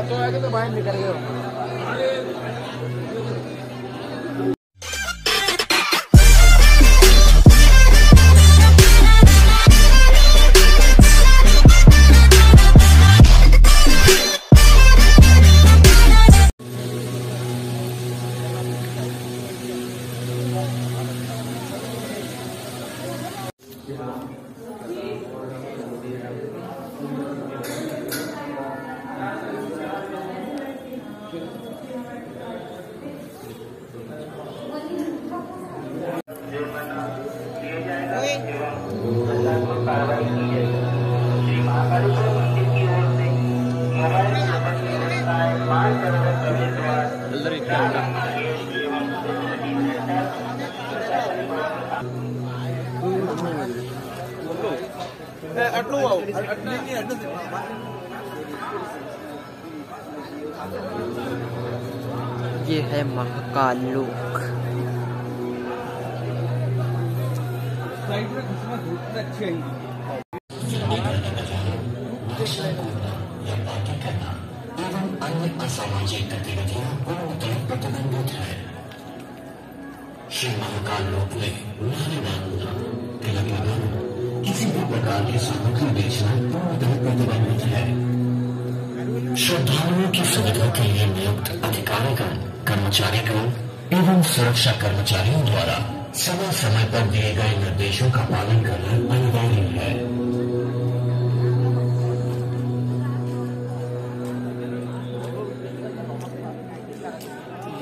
बच्चों आएगा तो बाहर निकल गए। ये है महाकाल लोक। श्री महाकाल लोक में नारे डालना तिलक लगाना किसी भी प्रकार की सामग्री बेचना पूर्णतः प्रतिबंधित है। श्रद्धालुओं की सुविधा के लिए नियुक्त अधिकारीगण कर्मचारीगण एवं सुरक्षा कर्मचारियों द्वारा समय समय पर दिए गए निर्देशों का पालन करना अनिवार्य है।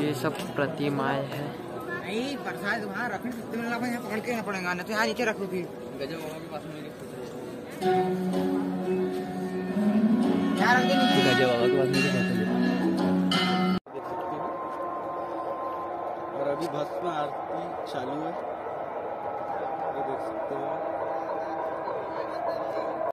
ये सब प्रतिमाएँ हैं। नहीं प्रसाद वहाँ रखने यहाँ पकड़ के पड़ेगा ना तो यहाँ नीचे रखो फिर। यहाँ रख दे नीचे भस्म आरती चालू है। ये देख सकते हो